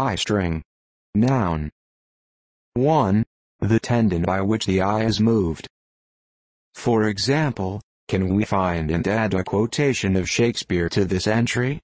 Eye string. Noun. 1. The tendon by which the eye is moved. For example, can we find and add a quotation of Shakespeare to this entry?